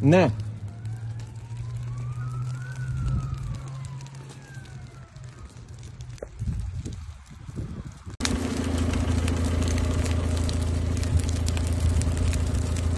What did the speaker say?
呢。